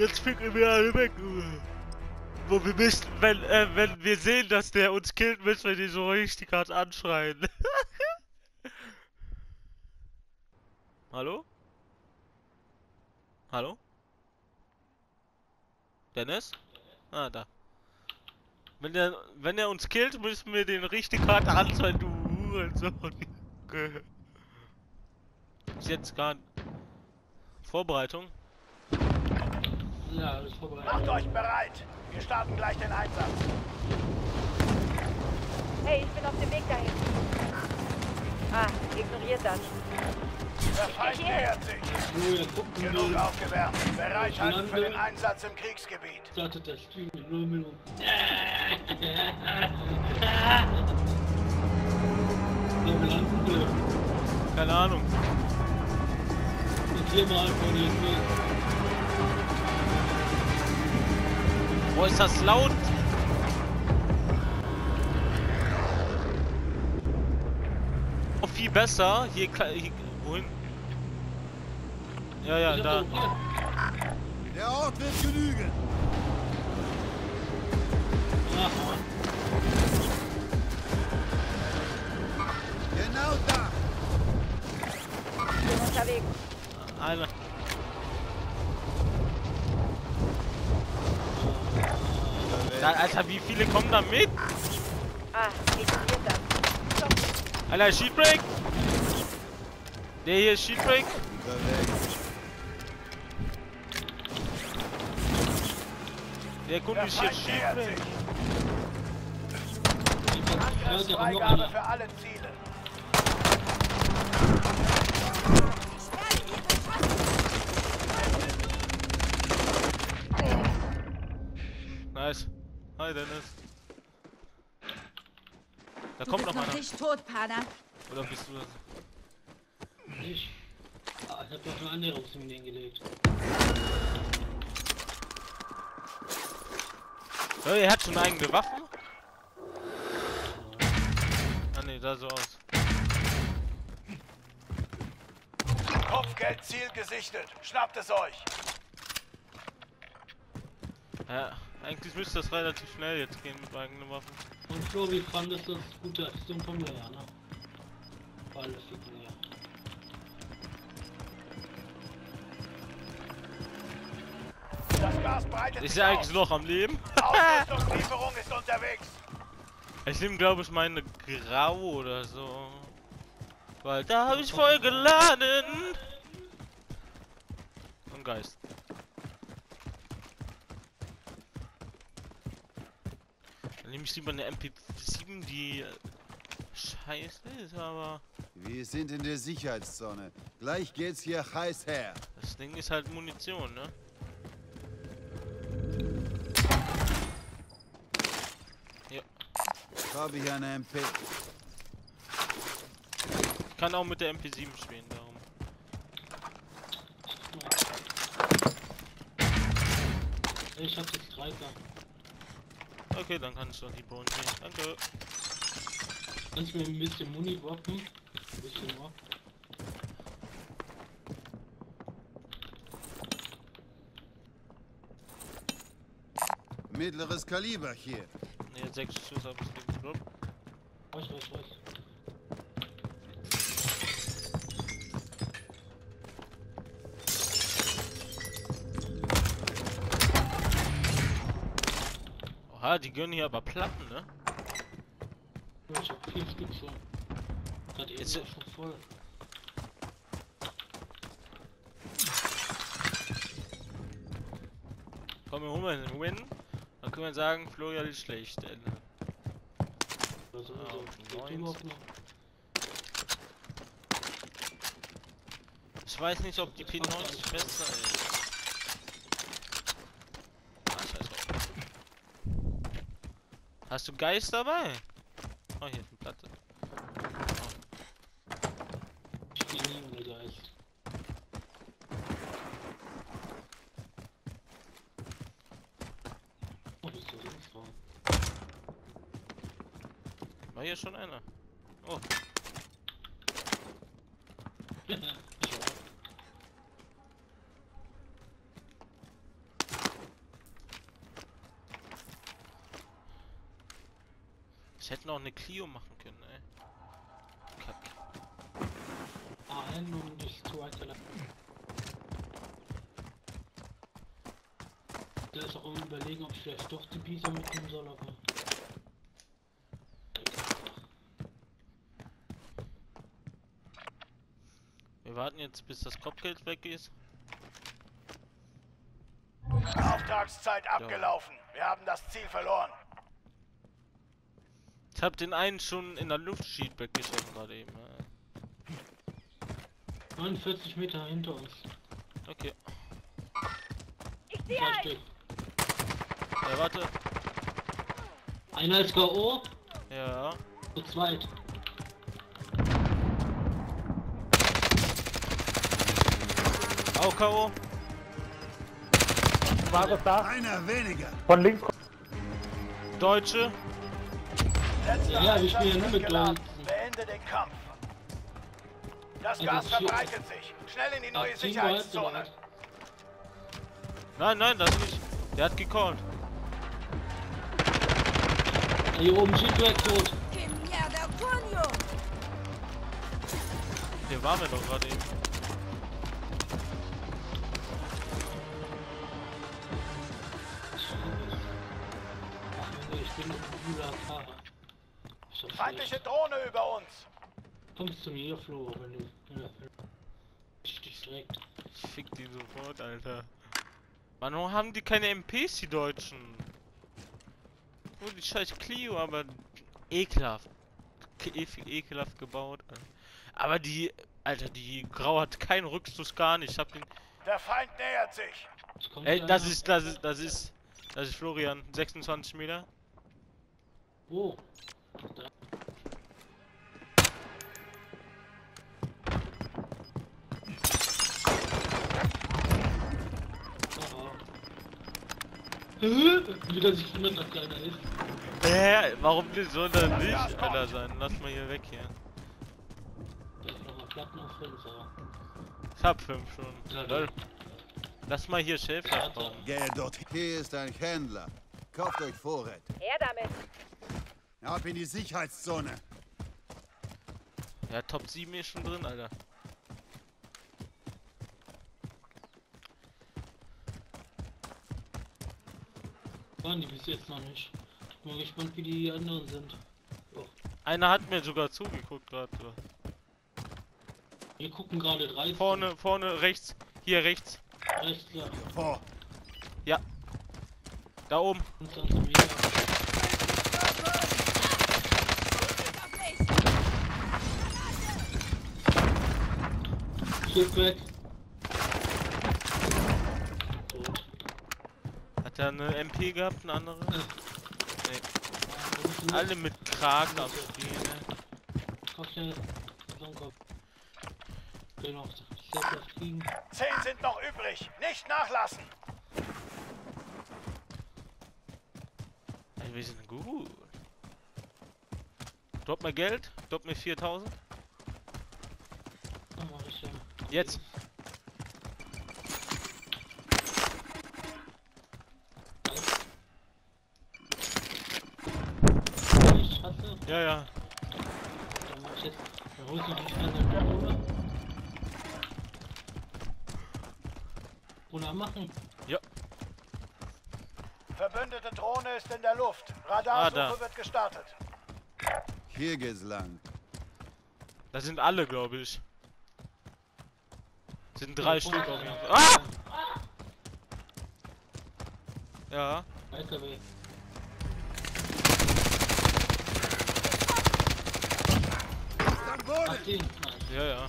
Jetzt ficken wir alle weg. Wo wir müssen, wenn, äh, wenn wir sehen, dass der uns killt, müssen wir den so richtig hart anschreien. Hallo? Hallo? Dennis? Ah, da. Wenn der, wenn er uns killt, müssen wir den richtig hart anschreien, du Hurensohn. Ist jetzt gerade Vorbereitung. Ja, alles vorbereitet. Macht euch bereit! Wir starten gleich den Einsatz. Hey, ich bin auf dem Weg dahin. Ah, ignoriert das. Der Feind nähert sich. Genug aufgewärmt. Bereit halten für den Einsatz im Kriegsgebiet. Startet das Spiel in 0 Minuten. Keine Ahnung. Und viermal vor den Weg. Das laut? Oh, viel besser. Hier, hier wohin? Ja, ja, da. Der Ort wird genügen. Ach, Genau da. Ich bin unterwegs. Einer. Da, Alter, wie viele kommen da mit? Ah. Alter, Sheetbreak! Der hier ist Sheetbreak. Unterwegs. Der Kunde ist hier kommt noch Angriffsfreigabe für alle Ziele. Nice. Hi, Dennis. Da Du kommt bist noch noch einer. nicht tot, Pana. Oder bist du das? Ich. Ah, ich hab doch eine Annäherungsmine hingelegt. Ja, er hat schon eigene Waffen. Ah ne, da so aus. Kopfgeldziel gesichtet. Schnappt es euch. Ja, eigentlich müsste das relativ schnell jetzt gehen mit eigenen Waffen. Und Flo, wie fandest du das gute Aktion von mir, ja, ne? War alles ficken, ja. Das Gas breitet Ist sich er aus. eigentlich noch am Leben? Ausrüstungslieferung ist unterwegs. Ich nehme glaube ich meine Grau oder so. Weil da habe ich voll geladen. Und Geist. Nehme ich lieber eine MP7, die äh, scheiße ist, aber Wir sind in der Sicherheitszone. Gleich geht's hier heiß her. das Ding ist halt Munition, ne? Ja, Habe ich eine MP. ich kann auch mit der MP7 spielen, darum. Ich hab jetzt Streiker. Okay, dann kann ich doch die Bohnen nehmen. Danke. Kannst du mir ein bisschen Muni droppen? Ein bisschen nur. Mittleres Kaliber hier. Ne, 6 Schuss habe ich gedroppt. Reicht, reicht, reicht. Oha, die gönnen hier aber Platten, ne? Ja, Ich hab vier Stück schon. Gerade eben Jetzt- war schon voll. Komm, wir holen mal einen Win. Dann können wir sagen, Florian ist schlecht. Ende. Also, Ah, also, auf geht 90. überhaupt noch? Ich weiß nicht, ob die P90 besser ist. Ah, scheiß drauf. Hast du Geist dabei? Oh, hier ist eine Platte. Ich geh nie ohne Geist. Oh, du so Frau. War hier schon einer? Oh, ich auch. Ich hätte noch eine Clio machen können, ey. Kack. AN und das zweite Level. Der ist auch am überlegen, ob ich vielleicht doch die Pisa mitnehmen soll, aber. Wir warten jetzt, bis das Kopfgeld weg ist. Auftragszeit abgelaufen. Wir haben das Ziel verloren. Ich hab den einen schon in der Luftschied weggeschossen gerade eben. ja. 49 Meter hinter uns. Okay. Ich sehe einen. Ja, warte. Einer als K.O. Ja. zu zweit. Auch K.O. War es da? Einer weniger. Von links. Deutsche. Ja, ich Einsatz spiele nur mit. Deutschen. Beende den Kampf. Das Also Gas verbreitet sich. Schnell in die neue Sicherheitszone. Nein, nein, das nicht. Der hat gecallt. Hier oben Shipwreck tot. Que mierda, coño! Der war mir doch gerade eben. Ich bin ein cooler Fahrer. Feindliche. Drohne über uns. Kommst zu mir, Flo, wenn du. Ich dich direkt. Ich fick die sofort, Alter. Mann, warum haben die keine MPs, die Deutschen? Nur die scheiß Clio, aber ekelhaft. Ke- e- Ekelhaft gebaut. Aber die, Alter, die Grau hat keinen Rückstoß gar nicht. Ich hab den. Der Feind nähert sich. Ey, das ist, das ist, das ist, das ist Florian, 26 Meter. Wo? Hä? Wie der sich wundert, dass keiner ist. Hä? Warum soll das nicht, Alter, sein? Lass mal hier weg hier. Ein Platten auf 5, aber. Ich hab fünf schon. Ja, Lol. Lass mal hier Schäfer bauen. Gehe dort. Hier ist ein Händler. Kauft euch Vorräte. Her damit. Ab in die Sicherheitszone. Ja, Top 7 ist schon drin, Alter. Waren die bis jetzt noch nicht. Bin mal gespannt, wie die anderen sind. Oh. Einer hat mir sogar zugeguckt gerade. Wir gucken gerade 13. Vorne, vorne, rechts. Hier rechts. Rechts, ja. Vor. Da oben. 25 Meter. Shipwreck. Tot. Er eine MP gehabt, eine andere? Nee. Alle mit Kragen am Spiel? Kopf schnell. Kopf. Will noch. Zehn sind noch übrig. Nicht nachlassen. Ey, wir sind gut. Drop mir Geld. Drop mir 4000. Ah, mach ich ja. Jetzt. Ich hasse. Ja, ja. Dann mach ich jetzt. Dann holst du die Scheiße Drohne. Oder machen. Verbündete Drohne ist in der Luft. Ah, da. Radarsuche wird gestartet. Hier geht's lang. Das sind alle, glaube ich. Sind drei Ja, Stück Punkt, auf jeden. Fall. Ah! Ja. LKW. Am Boden. Ach, den. Nein. Ja, ja.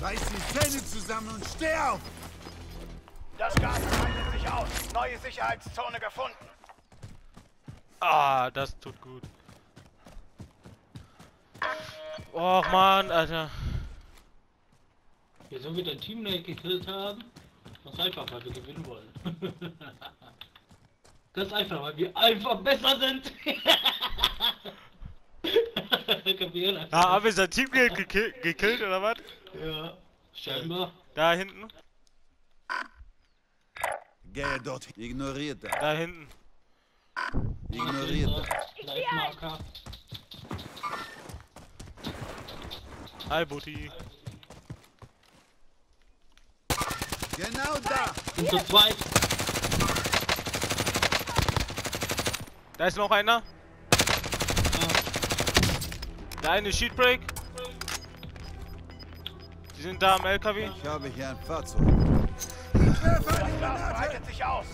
Reiß die Zähne zusammen und steh auf. Das Gas breitet sich aus. Neue Sicherheitszone gefunden. Ah, das tut gut. Och man, Alter. Wieso wir dein Teammate gekillt haben? Ganz einfach, weil wir gewinnen wollen. Ganz einfach, weil wir einfach besser sind. Einfach. Ah, haben wir sein Team ge gekil gekillt oder was? Ja, scheinbar. Da hinten? Gehe dort. Ignoriert das. Da hinten. Ignoriert. Live-Marker. Hi, Butti. Genau da! Und zu zweit. Da ist noch einer. Der eine Sheetbreak. Die sind da am LKW. Ich habe hier ein Fahrzeug. Das breitet sich aus.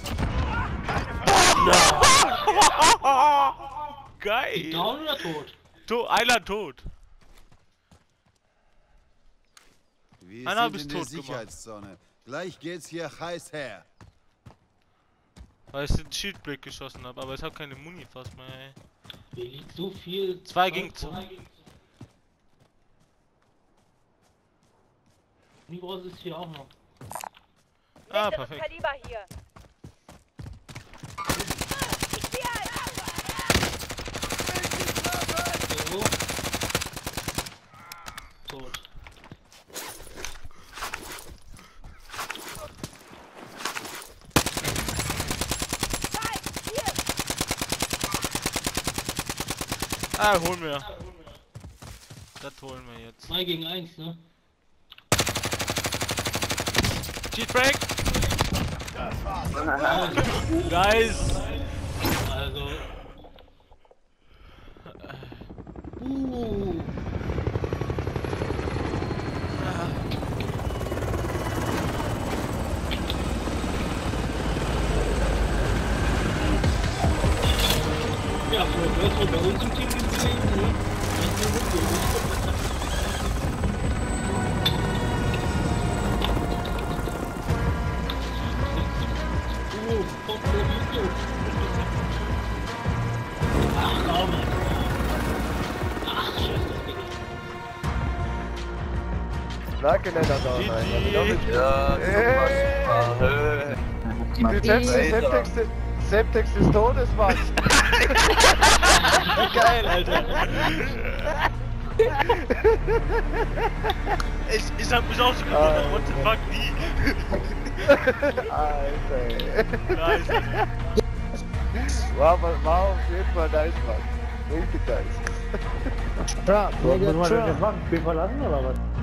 Keine Geil. Down oder tot? To einer tot. Wir Einer der tot gemacht. Sicherheitszone. Gleich geht's hier heiß her. Weil ich den Sheetbreak geschossen habe, aber ich habe keine Muni fast mehr, ey. Hier liegt so viel. Zwei gegen zwei. rum. Nibros ist hier auch noch. Ah, Mittleres perfekt. Kaliber hier. So. Tot. Nein, hier. Ah, holen wir. Das holen wir jetzt. 2 gegen 1, ne? Cheatbreak. Das war's. Nice. Also. Uh. Ja, wärst du bei uns im Team Danke, netter GG. Ja, Septex, Septex, Septex des Todes, Mann. Geil, Alter. ich, ich hab mich auch schon gewundert, what the fuck, wie? Alter. ey. Nice, Alter. War, war auf jeden Fall nice, Mann. Richtig nice. Trump, Nigga, Trump. Spiel verlassen oder was?